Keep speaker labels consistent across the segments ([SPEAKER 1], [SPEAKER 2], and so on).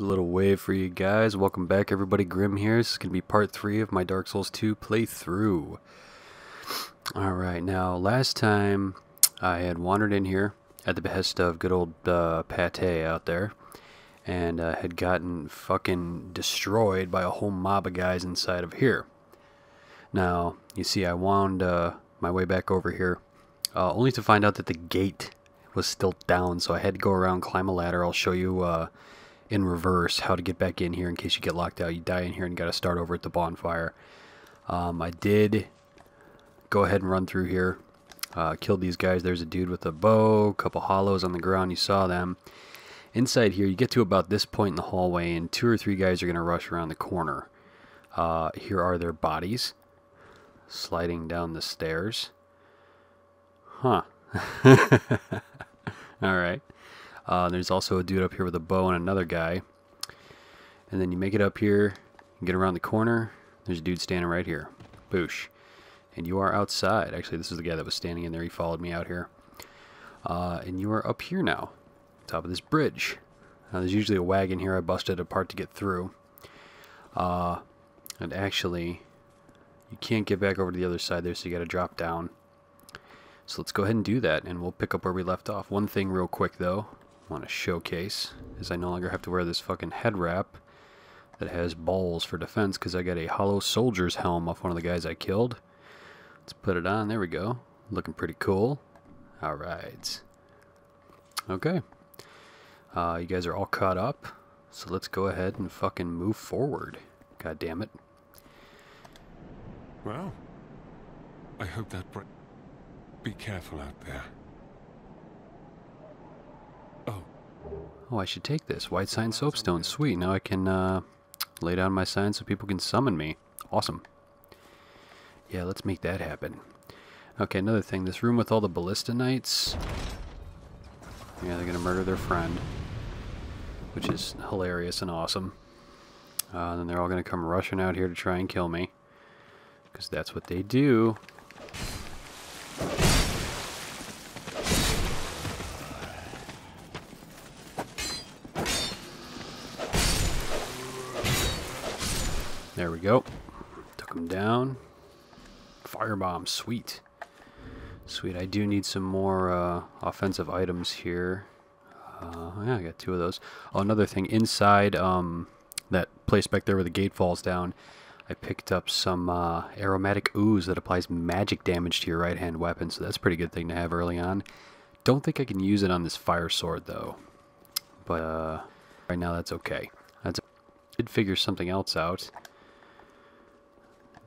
[SPEAKER 1] A little wave for you guys. Welcome back, everybody. Grimm here. This is going to be part three of my Dark Souls 2 playthrough. Alright, now, last time I had wandered in here at the behest of good old uh, Pate out there and uh, had gotten fucking destroyed by a whole mob of guys inside of here. Now, you see, I wound uh, my way back over here uh, only to find out that the gate was still down, so I had to go around, climb a ladder. I'll show you uh, in reverse how to get back in here in case you get locked out. You die in here and got to start over at the bonfire. Um, I did go ahead and run through here. Uh, killed these guys. There's a dude with a bow, a couple hollows on the ground. You saw them. Inside here, you get to about this point in the hallway, and two or three guys are going to rush around the corner. Uh, here are their bodies sliding down the stairs. Huh. Alright. Uh, there's also a dude up here with a bow and another guy. And then you make it up here, get around the corner. There's a dude standing right here. Boosh. And you are outside. Actually, this is the guy that was standing in there. He followed me out here. Uh, and you are up here now, top of this bridge. Now, there's usually a wagon here. I busted apart to get through. Uh, and actually, you can't get back over to the other side there, so you got to drop down. So let's go ahead and do that, and we'll pick up where we left off. One thing real quick, though want to showcase is I no longer have to wear this fucking head wrap that has balls for defense because I got a hollow soldier's helm off one of the guys I killed. Let's put it on. There we go. Looking pretty cool. Alright. Okay. Uh, you guys are all caught up. So let's go ahead and fucking move forward. God damn it.
[SPEAKER 2] Well, I hope that... Be careful out there.
[SPEAKER 1] Oh, I should take this. White sign soapstone. Sweet. Now I can uh, lay down my sign so people can summon me. Awesome. Yeah, let's make that happen. Okay, another thing. This room with all the ballista knights. Yeah, they're going to murder their friend. Which is hilarious and awesome. Uh, then they're all going to come rushing out here to try and kill me. Because that's what they do. Go. Took him down. Firebomb, sweet. Sweet, I do need some more uh, offensive items here. Uh, yeah, I got two of those. Oh, another thing, inside um, that place back there where the gate falls down, I picked up some uh, aromatic ooze that applies magic damage to your right-hand weapon, so that's a pretty good thing to have early on. Don't think I can use it on this fire sword, though. But uh, right now, that's okay. That's did figure something else out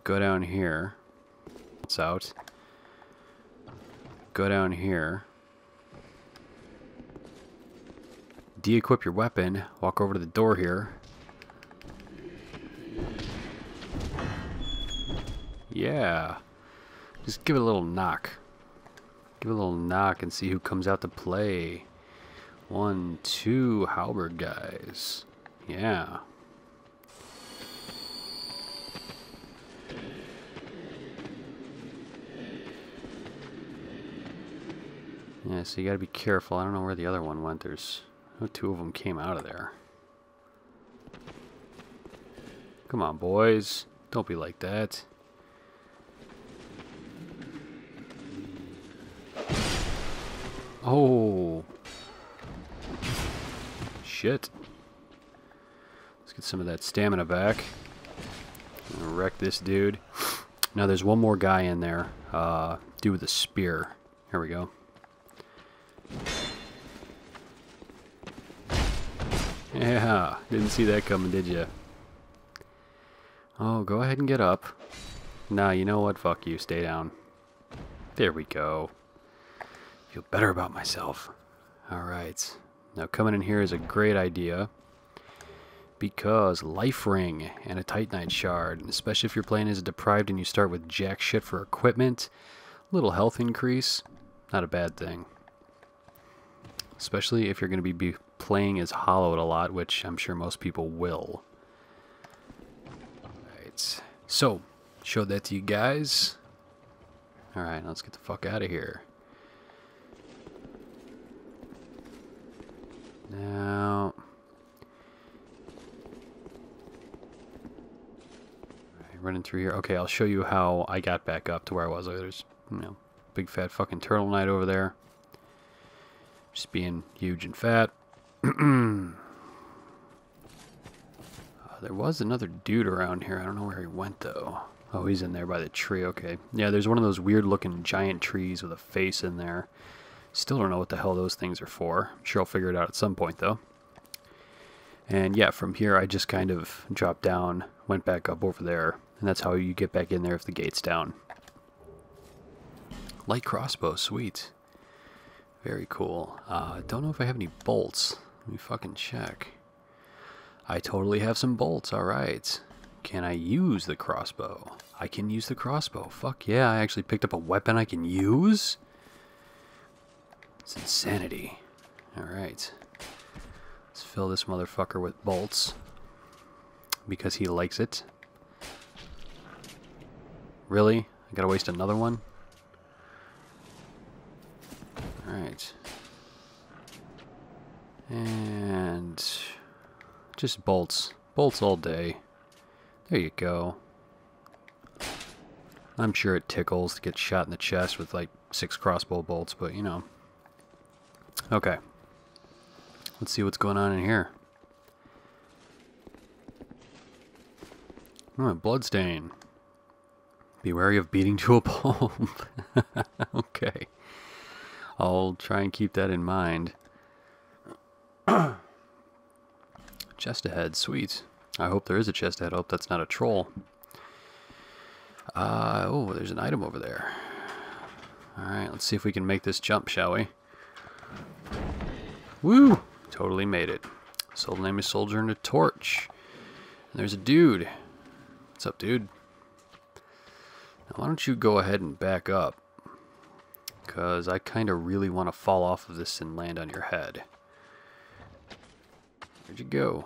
[SPEAKER 1] go down here. It's out. Go down here. De-equip your weapon. Walk over to the door here. Yeah. Just give it a little knock. Give it a little knock and see who comes out to play. One, two halberd guys. Yeah. Yeah, so you gotta be careful. I don't know where the other one went. There's... no two of them came out of there. Come on, boys. Don't be like that. Oh. Shit. Let's get some of that stamina back. wreck this dude. Now there's one more guy in there. Uh, dude with a spear. Here we go. Yeah, didn't see that coming, did you? Oh, go ahead and get up. Nah, you know what? Fuck you. Stay down. There we go. Feel better about myself. Alright. Now coming in here is a great idea. Because life ring and a titanite shard, especially if you're playing as a deprived and you start with jack shit for equipment, little health increase, not a bad thing. Especially if you're going to be playing is hollowed a lot, which I'm sure most people will. Alright, so, showed that to you guys. Alright, let's get the fuck out of here. Now... Running through here. Okay, I'll show you how I got back up to where I was. There's, you know, big fat fucking turtle knight over there. Just being huge and fat. uh, there was another dude around here. I don't know where he went, though. Oh, he's in there by the tree. Okay. Yeah, there's one of those weird-looking giant trees with a face in there. Still don't know what the hell those things are for. I'm sure I'll figure it out at some point, though. And yeah, from here I just kind of dropped down, went back up over there, and that's how you get back in there if the gate's down. Light crossbow, sweet. Very cool. Uh, don't know if I have any bolts. Let me fucking check. I totally have some bolts, alright. Can I use the crossbow? I can use the crossbow. Fuck yeah, I actually picked up a weapon I can use? It's insanity. Alright. Let's fill this motherfucker with bolts. Because he likes it. Really? I gotta waste another one? Alright. And just bolts. Bolts all day. There you go. I'm sure it tickles to get shot in the chest with like six crossbow bolts, but you know. Okay. Let's see what's going on in here. Hmm, oh, bloodstain. Be wary of beating to a pulp. okay. I'll try and keep that in mind. chest ahead, sweet. I hope there is a chest ahead. I hope that's not a troll. Uh, oh, there's an item over there. Alright, let's see if we can make this jump, shall we? Woo! Totally made it. Soul name is Soldier and a Torch. And there's a dude. What's up, dude? Now, why don't you go ahead and back up? Because I kind of really want to fall off of this and land on your head. Where'd you go?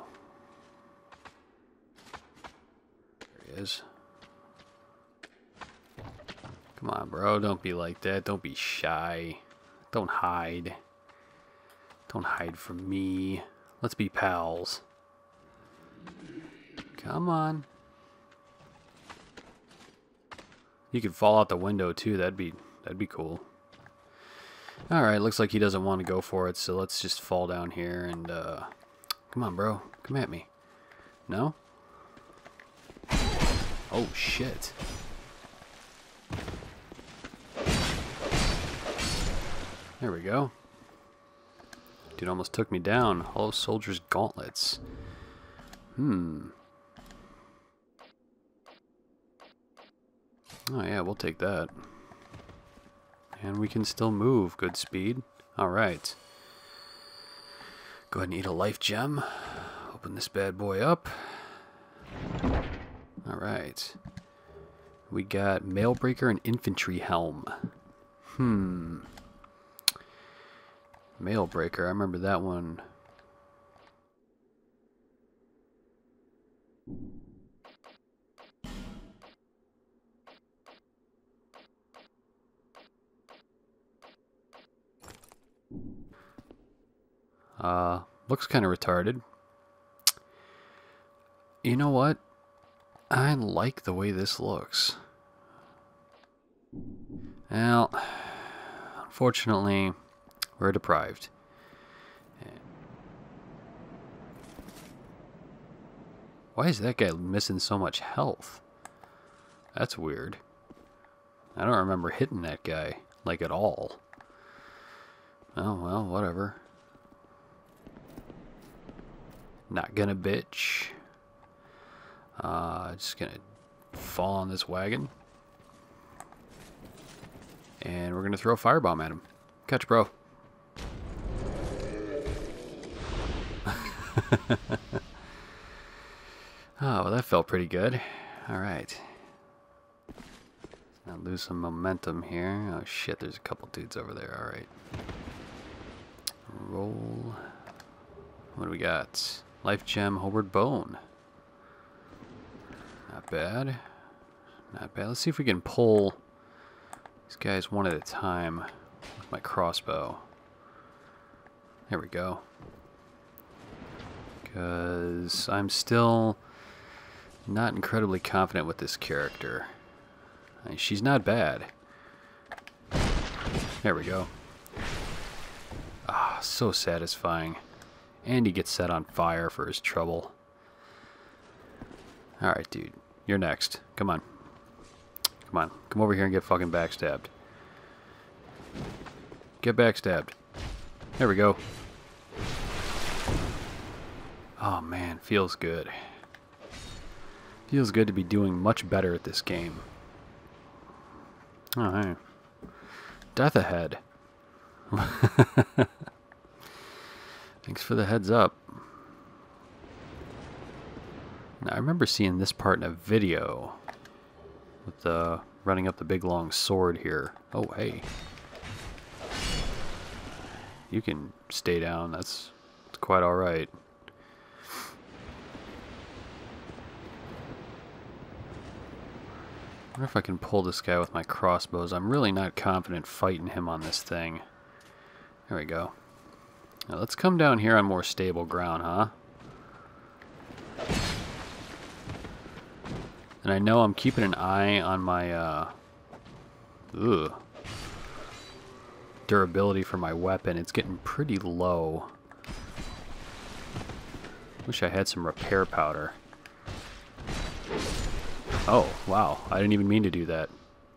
[SPEAKER 1] There he is. Come on, bro. Don't be like that. Don't be shy. Don't hide. Don't hide from me. Let's be pals. Come on. You could fall out the window too. That'd be that'd be cool. Alright, looks like he doesn't want to go for it, so let's just fall down here and, uh... Come on, bro. Come at me. No? Oh, shit. There we go. Dude almost took me down. Hollow Soldier's Gauntlets. Hmm. Oh yeah, we'll take that. And we can still move. Good speed. Alright. Go ahead and eat a life gem. Open this bad boy up. Alright. We got Mailbreaker and Infantry Helm. Hmm. Mailbreaker, I remember that one. Uh, looks kind of retarded. You know what? I like the way this looks. Well, unfortunately, we're deprived. Why is that guy missing so much health? That's weird. I don't remember hitting that guy, like at all. Oh, well, whatever. Not gonna bitch. Uh, just gonna fall on this wagon. And we're gonna throw a firebomb at him. Catch, bro. oh, well, that felt pretty good. Alright. Now lose some momentum here. Oh shit, there's a couple dudes over there. Alright. Roll. What do we got? Life Gem, Homeward Bone. Not bad. Not bad. Let's see if we can pull these guys one at a time with my crossbow. There we go because I'm still not incredibly confident with this character. I mean, she's not bad. There we go. Ah, so satisfying. And he gets set on fire for his trouble. Alright, dude. You're next. Come on. Come on. Come over here and get fucking backstabbed. Get backstabbed. There we go. Oh man, feels good. Feels good to be doing much better at this game. Oh, hey. Death ahead. Thanks for the heads up. Now, I remember seeing this part in a video with the running up the big long sword here. Oh, hey. You can stay down. That's, that's quite alright. wonder if I can pull this guy with my crossbows. I'm really not confident fighting him on this thing. There we go. Now let's come down here on more stable ground, huh? And I know I'm keeping an eye on my, uh... Ugh. Durability for my weapon. It's getting pretty low. Wish I had some repair powder. Oh, wow. I didn't even mean to do that.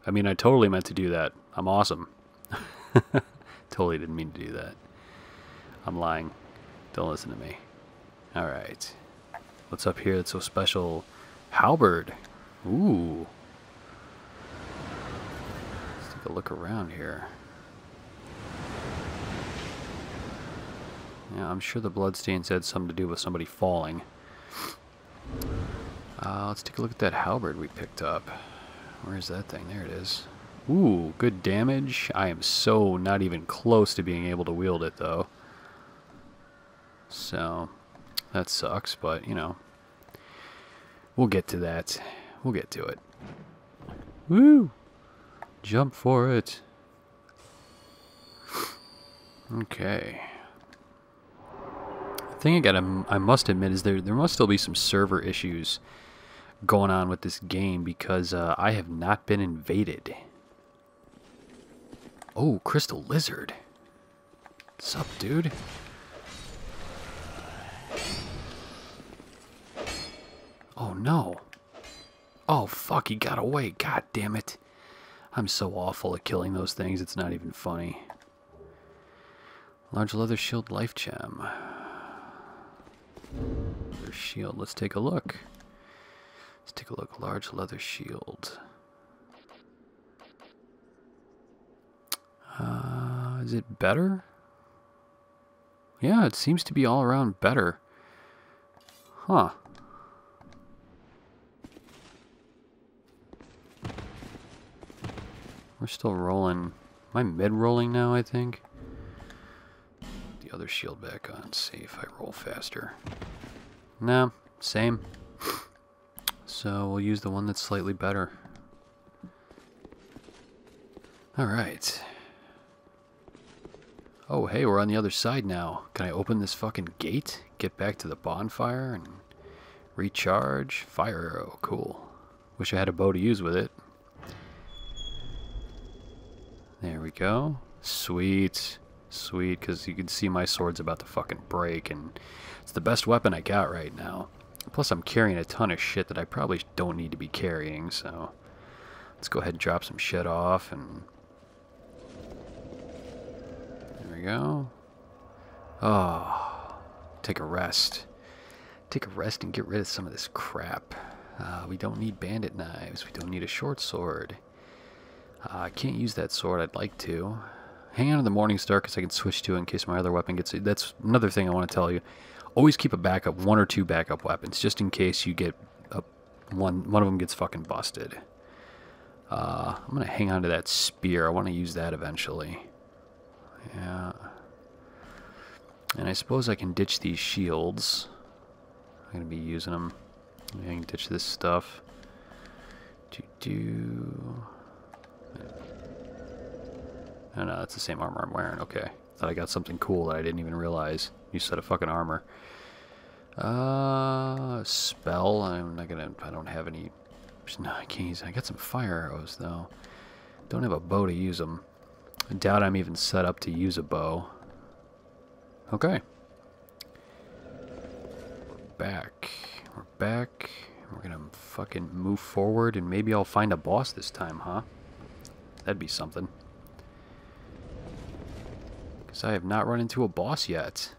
[SPEAKER 1] I mean, I totally meant to do that. I'm awesome. totally didn't mean to do that. I'm lying. Don't listen to me. Alright. What's up here that's so special? Halberd. Ooh. Let's take a look around here. Yeah, I'm sure the bloodstains had something to do with somebody falling. Uh, let's take a look at that halberd we picked up. Where is that thing? There it is. Ooh, good damage. I am so not even close to being able to wield it, though. So, that sucks, but, you know. We'll get to that. We'll get to it. Woo! Jump for it. Okay. The thing I gotta, I must admit is there, there must still be some server issues going on with this game because uh, I have not been invaded. Oh, Crystal Lizard. What's up, dude? Oh, no. Oh, fuck, he got away. God damn it. I'm so awful at killing those things, it's not even funny. Large leather shield life gem. Leather shield, let's take a look. Let's take a look. Large leather shield. Uh, is it better? Yeah, it seems to be all around better. Huh. We're still rolling. Am I mid-rolling now, I think? The other shield back on. See if I roll faster. No, same. So we'll use the one that's slightly better. Alright. Oh, hey, we're on the other side now. Can I open this fucking gate? Get back to the bonfire and recharge? Fire arrow, cool. Wish I had a bow to use with it. There we go. Sweet. Sweet, because you can see my sword's about to fucking break, and it's the best weapon I got right now. Plus, I'm carrying a ton of shit that I probably don't need to be carrying, so let's go ahead and drop some shit off, and there we go. Oh, take a rest. Take a rest and get rid of some of this crap. Uh, we don't need bandit knives. We don't need a short sword. Uh, I can't use that sword. I'd like to. Hang on to the Morning Star because I can switch to it in case my other weapon gets... That's another thing I want to tell you always keep a backup, one or two backup weapons, just in case you get a, one one of them gets fucking busted. Uh, I'm gonna hang on to that spear. I want to use that eventually. Yeah. And I suppose I can ditch these shields. I'm gonna be using them. I can ditch this stuff. Do do. Oh no, it's the same armor I'm wearing. Okay. Thought I got something cool that I didn't even realize. You set of fucking armor. Uh, spell. I'm not gonna. I don't have any. No, I can't use. I got some fire arrows though. Don't have a bow to use them. I doubt I'm even set up to use a bow. Okay. Back. We're back. We're gonna fucking move forward and maybe I'll find a boss this time, huh? That'd be something. Because I have not run into a boss yet.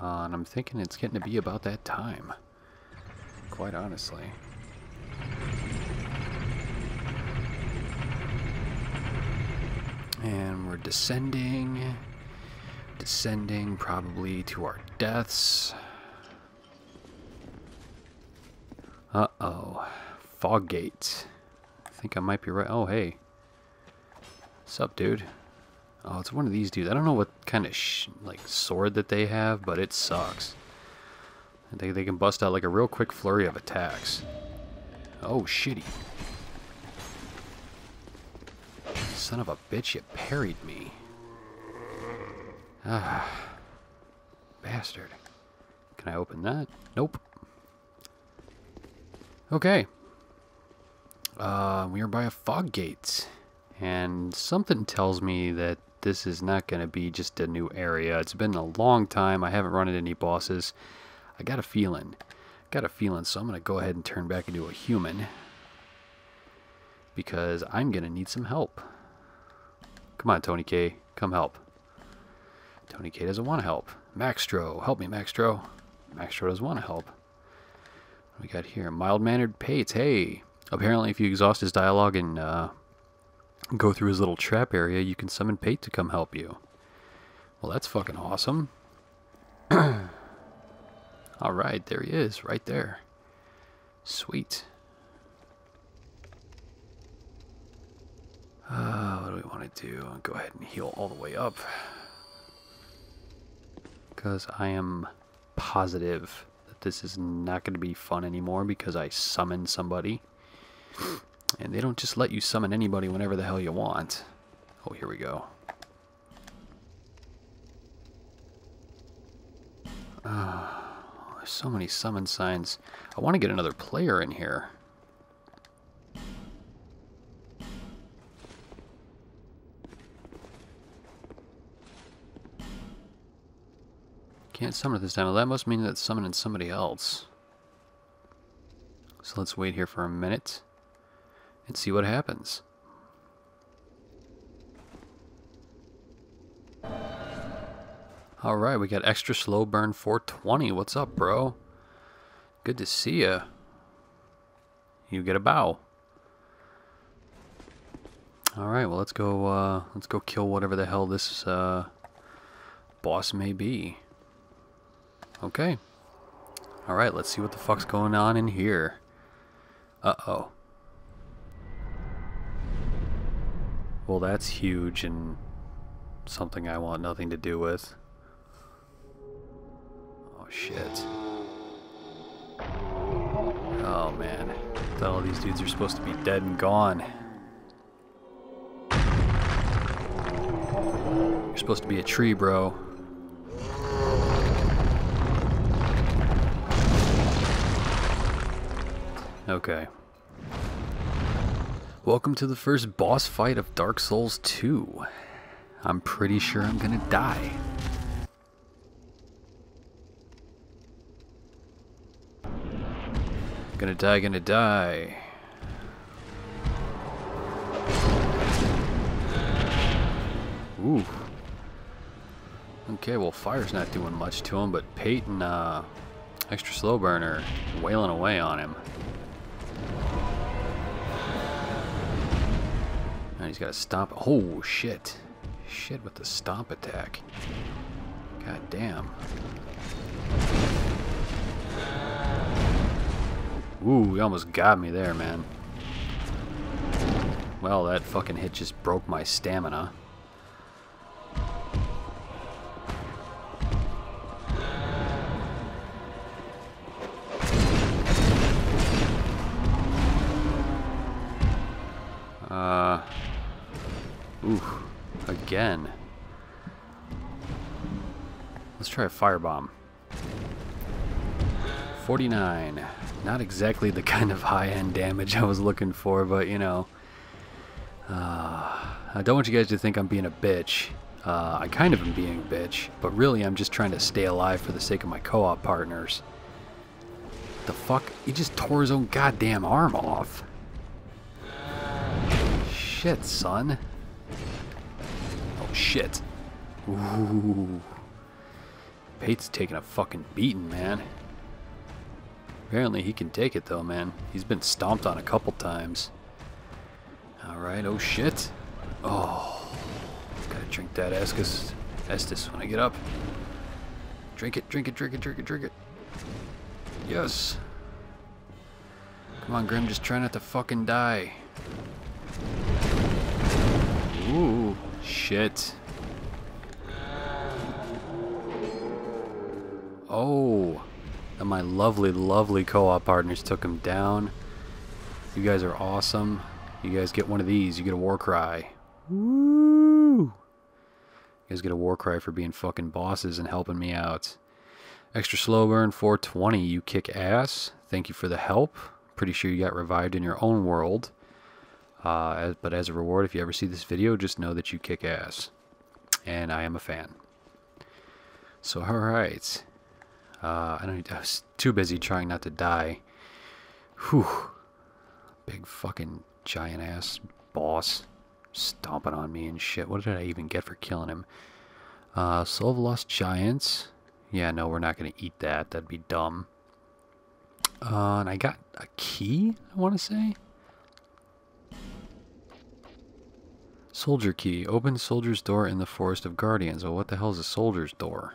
[SPEAKER 1] Uh, and I'm thinking it's getting to be about that time. Quite honestly. And we're descending. Descending probably to our deaths. Uh-oh. fog Foggate. I think I might be right. Oh, hey. What's up, dude? Oh, it's one of these dudes. I don't know what kind of like sword that they have, but it sucks. They, they can bust out like a real quick flurry of attacks. Oh, shitty. Son of a bitch, you parried me. Ah. Bastard. Can I open that? Nope. Okay. Uh, we are by a fog gate. And something tells me that this is not going to be just a new area. It's been a long time. I haven't run into any bosses. I got a feeling. Got a feeling, so I'm going to go ahead and turn back into a human. Because I'm going to need some help. Come on, Tony K. Come help. Tony K doesn't want to help. Maxtro. Help me, Maxtro. Maxtro doesn't want to help. We got here? Mild-mannered Pates. Hey. Apparently, if you exhaust his dialogue and uh, go through his little trap area, you can summon Pate to come help you. Well, that's fucking awesome. Alright, there he is, right there. Sweet. Uh, what do we want to do? Go ahead and heal all the way up. Because I am positive that this is not going to be fun anymore because I summoned somebody. And they don't just let you summon anybody whenever the hell you want. Oh, here we go. Uh, there's so many summon signs. I want to get another player in here. Can't summon it this time. Well, that must mean that summoning somebody else. So let's wait here for a minute and see what happens. Alright, we got extra slow burn 420. What's up, bro? Good to see ya. You get a bow. Alright, well let's go uh, let's go kill whatever the hell this uh, boss may be. Okay. Alright, let's see what the fuck's going on in here. Uh-oh. Well, that's huge and something I want nothing to do with. Oh, shit. Oh, man. thought all these dudes are supposed to be dead and gone. You're supposed to be a tree, bro. Okay. Welcome to the first boss fight of Dark Souls 2. I'm pretty sure I'm gonna die. Gonna die, gonna die. Ooh. Okay, well fire's not doing much to him, but Peyton, uh, extra slow burner, wailing away on him. And he's got to stomp. Oh, shit. Shit with the stomp attack. God damn. Ooh, he almost got me there, man. Well, that fucking hit just broke my stamina. Again. Let's try a firebomb. 49. Not exactly the kind of high-end damage I was looking for, but you know. Uh, I don't want you guys to think I'm being a bitch. Uh, I kind of am being a bitch, but really I'm just trying to stay alive for the sake of my co-op partners. The fuck? He just tore his own goddamn arm off. Shit, son. Shit. Ooh. Pate's taking a fucking beating, man. Apparently he can take it though, man. He's been stomped on a couple times. Alright, oh shit. Oh. Gotta drink that Estus, Estus when I get up. Drink it, drink it, drink it, drink it, drink it. Yes. Come on, Grimm, just try not to fucking die. Ooh, shit. Oh, and my lovely, lovely co-op partners took him down. You guys are awesome. You guys get one of these. You get a war cry. Woo! You guys get a war cry for being fucking bosses and helping me out. Extra slow burn 420. You kick ass. Thank you for the help. Pretty sure you got revived in your own world. Uh, as, but as a reward, if you ever see this video, just know that you kick ass. And I am a fan. So, alright. Uh, I. I was too busy trying not to die. Whew. Big fucking giant ass boss stomping on me and shit. What did I even get for killing him? Uh, Soul of Last Giants. Yeah, no, we're not gonna eat that. That'd be dumb. Uh, and I got a key. I want to say. Soldier key. Open soldier's door in the Forest of Guardians. Well, what the hell is a soldier's door?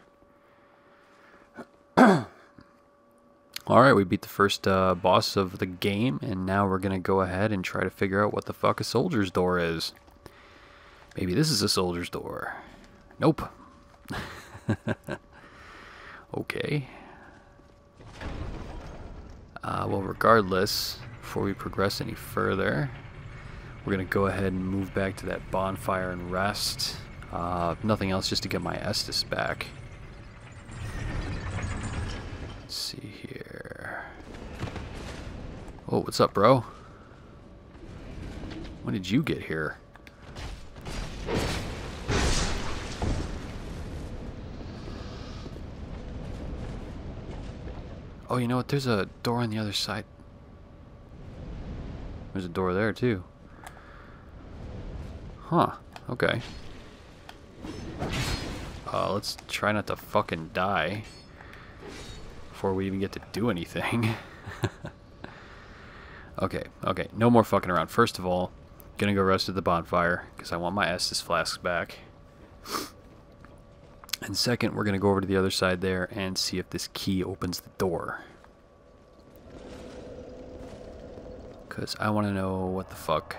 [SPEAKER 1] Alright, we beat the first uh, boss of the game, and now we're going to go ahead and try to figure out what the fuck a soldier's door is. Maybe this is a soldier's door. Nope. okay. Uh, well, regardless, before we progress any further, we're going to go ahead and move back to that bonfire and rest. Uh, nothing else, just to get my Estus back. Let's see here. Oh, what's up, bro? When did you get here? Oh, you know what? There's a door on the other side. There's a door there, too. Huh. Okay. Uh, let's try not to fucking die before we even get to do anything. okay, okay, no more fucking around. First of all, gonna go rest at the bonfire, because I want my Estus flasks back. And second, we're gonna go over to the other side there and see if this key opens the door. Because I want to know what the fuck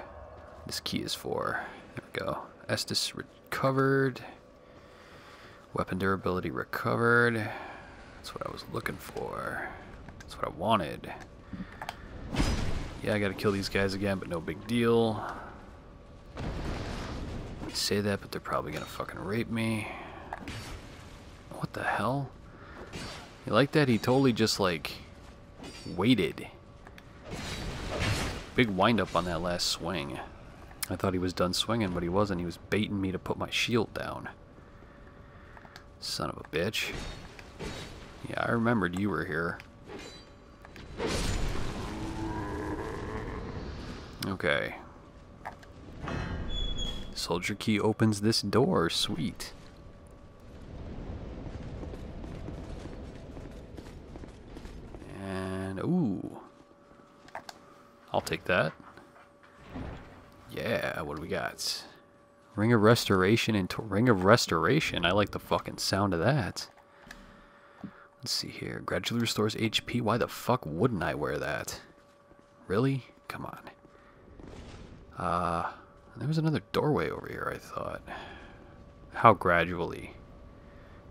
[SPEAKER 1] this key is for. Go. Uh, Estus recovered. Weapon durability recovered. That's what I was looking for. That's what I wanted. Yeah, I gotta kill these guys again, but no big deal. I say that, but they're probably gonna fucking rape me. What the hell? You like that? He totally just, like, waited. Big windup on that last swing. I thought he was done swinging, but he wasn't. He was baiting me to put my shield down. Son of a bitch. Yeah, I remembered you were here. Okay. Soldier key opens this door. Sweet. And, ooh. I'll take that. Yeah, what do we got? Ring of Restoration and Ring of Restoration. I like the fucking sound of that. Let's see here. Gradually restores HP. Why the fuck wouldn't I wear that? Really? Come on. Uh, there was another doorway over here, I thought. How gradually?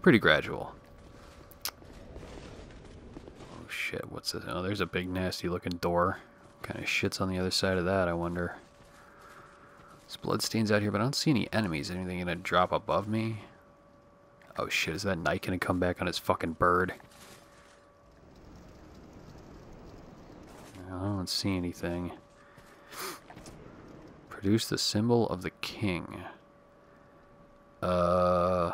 [SPEAKER 1] Pretty gradual. Oh shit, what's this? Oh, there's a big nasty looking door. Kind of shit's on the other side of that, I wonder. There's bloodstains out here, but I don't see any enemies. Anything gonna drop above me? Oh shit, is that knight gonna come back on his fucking bird? I don't see anything. Produce the symbol of the king. Uh,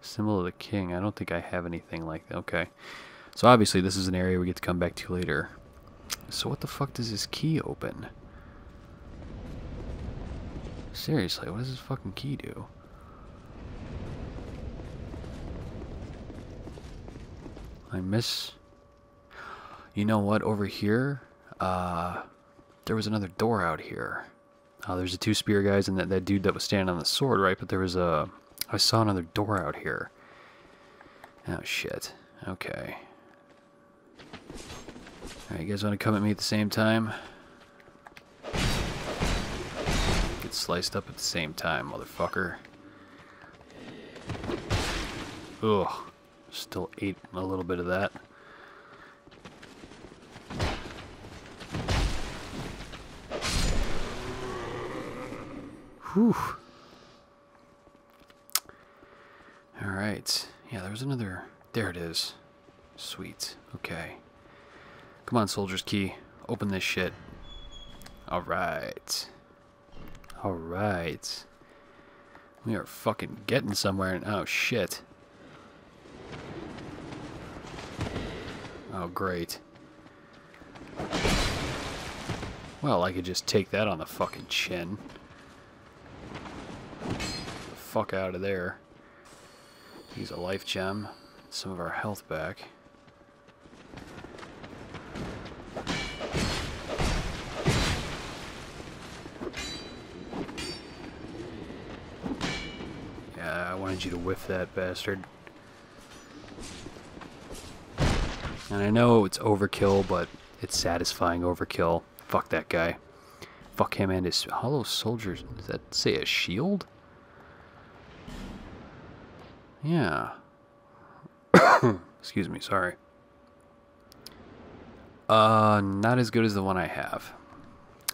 [SPEAKER 1] symbol of the king. I don't think I have anything like that. Okay. So obviously this is an area we get to come back to later. So what the fuck does this key open? Seriously, what does this fucking key do? I miss... You know what? Over here, uh, there was another door out here. Uh, there's the two spear guys and that, that dude that was standing on the sword, right? But there was a... I saw another door out here. Oh, shit. Okay. Alright, you guys want to come at me at the same time? Sliced up at the same time, motherfucker. Ugh. Still ate a little bit of that. Whew. Alright. Yeah, there was another... There it is. Sweet. Okay. Come on, Soldier's Key. Open this shit. Alright. Alright. We are fucking getting somewhere. And, oh, shit. Oh, great. Well, I could just take that on the fucking chin. Fuck out of there. Use a life gem. Some of our health back. Wanted you to whiff that bastard. And I know it's overkill, but it's satisfying overkill. Fuck that guy. Fuck him and his hollow soldiers. Does that say a shield? Yeah. Excuse me, sorry. Uh, not as good as the one I have.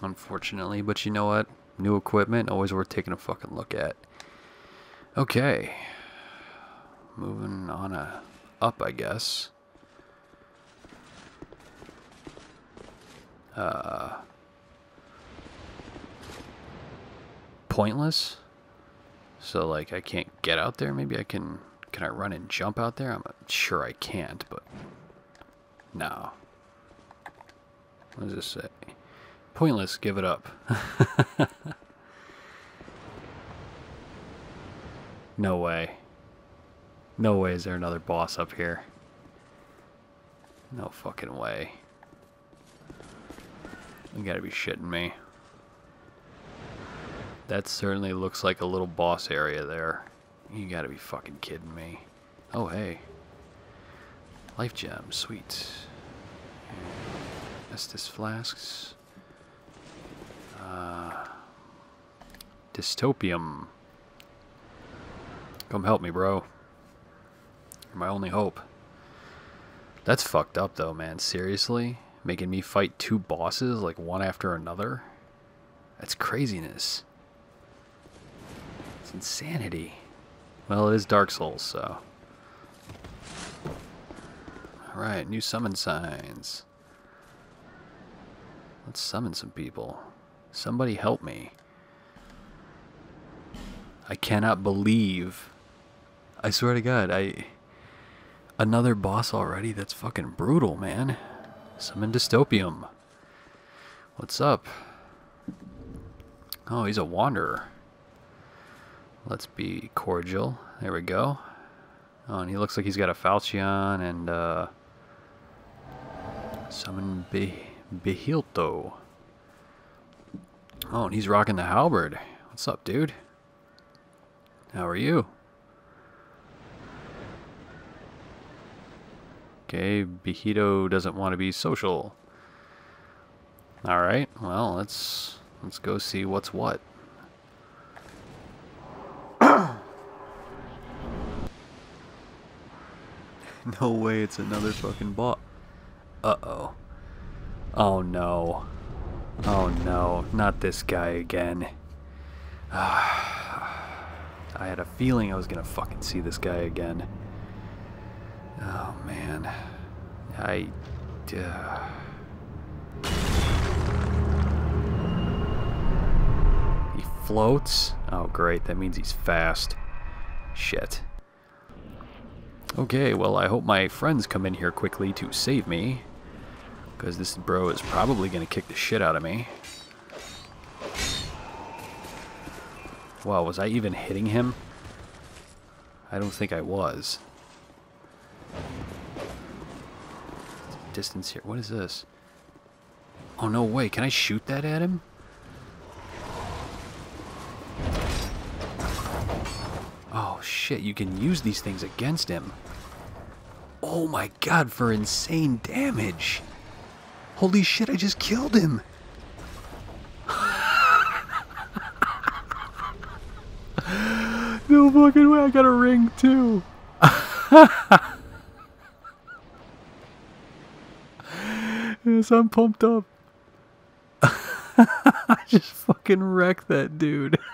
[SPEAKER 1] Unfortunately, but you know what? New equipment, always worth taking a fucking look at. Okay. Moving on a, up, I guess. Uh, pointless. So like I can't get out there. Maybe I can. Can I run and jump out there? I'm sure I can't, but no. What does this say? Pointless. Give it up. no way. No way is there another boss up here. No fucking way. You gotta be shitting me. That certainly looks like a little boss area there. You gotta be fucking kidding me. Oh, hey. Life gem, sweet. Estus flasks. Uh, dystopium. Come help me, bro. You're my only hope. That's fucked up, though, man. Seriously? making me fight two bosses like one after another. That's craziness. It's insanity. Well, it is Dark Souls, so. Alright, new summon signs. Let's summon some people. Somebody help me. I cannot believe. I swear to God, I. Another boss already? That's fucking brutal, man. Summon Dystopium. What's up? Oh, he's a wanderer. Let's be cordial. There we go. Oh, and he looks like he's got a Falchion and uh, summon Be Behilto. Oh, and he's rocking the halberd. What's up, dude? How are you? Okay, Behito doesn't want to be social. Alright, well, let's let's go see what's what. no way it's another fucking bot. Uh-oh. Oh no. Oh no, not this guy again. I had a feeling I was gonna fucking see this guy again. Oh man. I... Uh... He floats? Oh, great. That means he's fast. Shit. Okay, well, I hope my friends come in here quickly to save me. Because this bro is probably going to kick the shit out of me. Wow, was I even hitting him? I don't think I was. Distance here. What is this? Oh, no way. Can I shoot that at him? Oh, shit. You can use these things against him. Oh, my God. For insane damage. Holy shit. I just killed him. no fucking way. I got a ring, too. yes, I'm pumped up. I just fucking wrecked that dude.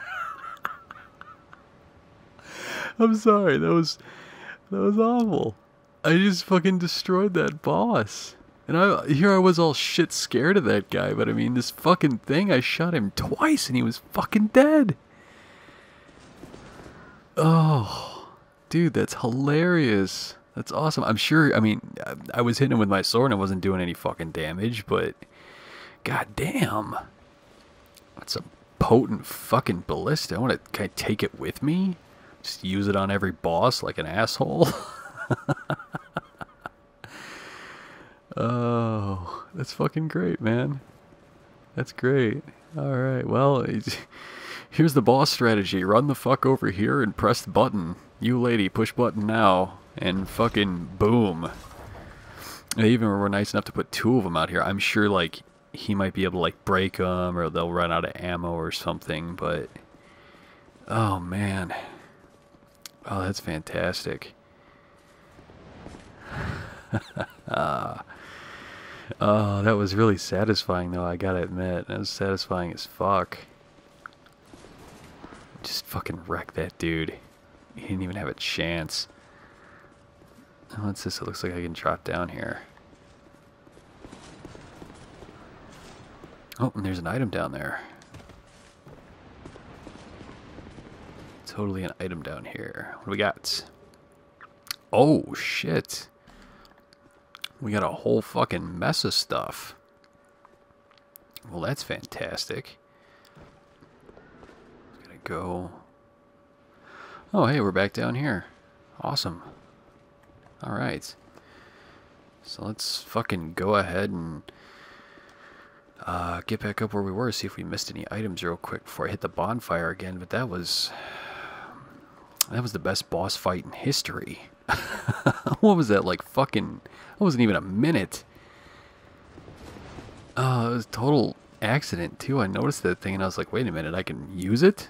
[SPEAKER 1] I'm sorry. That was that was awful. I just fucking destroyed that boss. And I here I was all shit scared of that guy, but I mean this fucking thing I shot him twice and he was fucking dead. Oh, dude, that's hilarious. That's awesome. I'm sure, I mean, I was hitting him with my sword and I wasn't doing any fucking damage, but god damn. That's a potent fucking ballista. I want to, take it with me? Just use it on every boss like an asshole? oh, that's fucking great, man. That's great. Alright, well, here's the boss strategy. Run the fuck over here and press the button. You lady, push button now. And fucking boom. They even were nice enough to put two of them out here. I'm sure, like, he might be able to, like, break them or they'll run out of ammo or something, but... Oh, man. Oh, that's fantastic. oh, that was really satisfying, though, I gotta admit. That was satisfying as fuck. Just fucking wreck that dude. He didn't even have a chance. What's this? It looks like I can drop down here. Oh, and there's an item down there. Totally an item down here. What do we got? Oh, shit. We got a whole fucking mess of stuff. Well, that's fantastic. Gotta go. Oh, hey, we're back down here. Awesome. Alright. So let's fucking go ahead and uh, get back up where we were, see if we missed any items real quick before I hit the bonfire again. But that was... That was the best boss fight in history. what was that, like fucking... That wasn't even a minute. Oh, it was total accident, too. I noticed that thing and I was like, wait a minute, I can use it?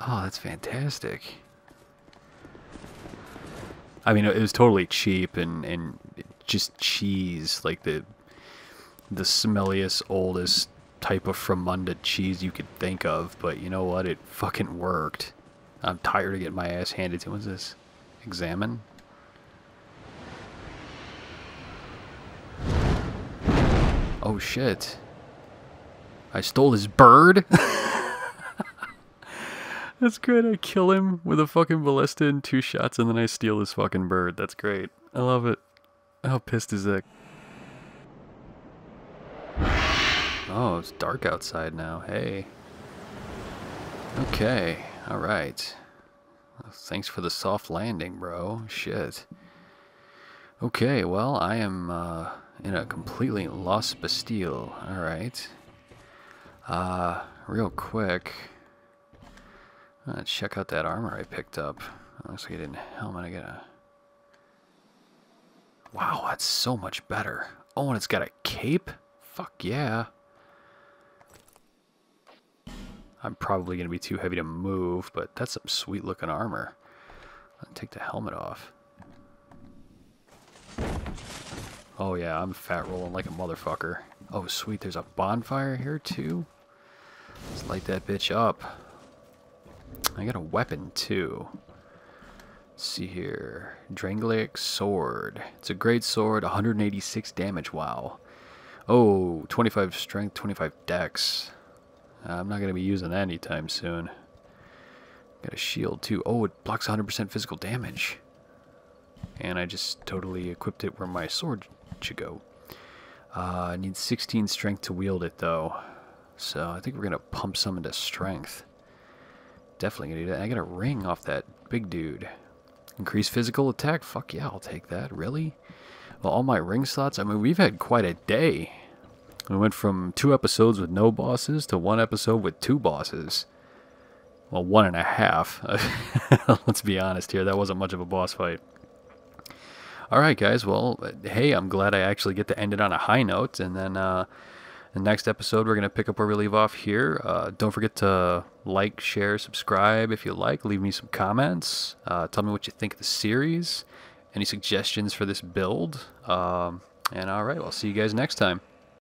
[SPEAKER 1] Oh, that's fantastic. I mean, it was totally cheap and, and just cheese, like the the smelliest, oldest type of Fromunda cheese you could think of. But you know what? It fucking worked. I'm tired of getting my ass handed to. What's this? Examine? Oh shit. I stole his bird? That's great. I kill him with a fucking ballista in two shots and then I steal his fucking bird. That's great. I love it. How pissed is that? Oh, it's dark outside now. Hey. Okay. Alright. Thanks for the soft landing, bro. Shit. Okay, well, I am uh, in a completely lost Bastille. Alright. Uh, real quick. Let's check out that armor I picked up. Looks like I didn't helmet. I got a. Wow, that's so much better. Oh, and it's got a cape? Fuck yeah. I'm probably going to be too heavy to move, but that's some sweet looking armor. I'll take the helmet off. Oh yeah, I'm fat rolling like a motherfucker. Oh sweet, there's a bonfire here too? Let's light that bitch up. I got a weapon too. Let's see here. Drangleic Sword. It's a great sword, 186 damage, wow. Oh, 25 strength, 25 dex. I'm not going to be using that anytime soon. Got a shield too. Oh, it blocks 100% physical damage. And I just totally equipped it where my sword should go. Uh, I need 16 strength to wield it though. So I think we're going to pump some into strength. Definitely to do that. I got a ring off that big dude. Increase physical attack? Fuck yeah, I'll take that. Really? Well, all my ring slots? I mean, we've had quite a day. We went from two episodes with no bosses to one episode with two bosses. Well, one and a half. Let's be honest here. That wasn't much of a boss fight. Alright, guys. Well, hey, I'm glad I actually get to end it on a high note. And then uh, the next episode, we're going to pick up where we leave off here. Uh, don't forget to like, share, subscribe if you like. Leave me some comments. Uh, tell me what you think of the series. Any suggestions for this build. Um, and alright, I'll see you guys next time.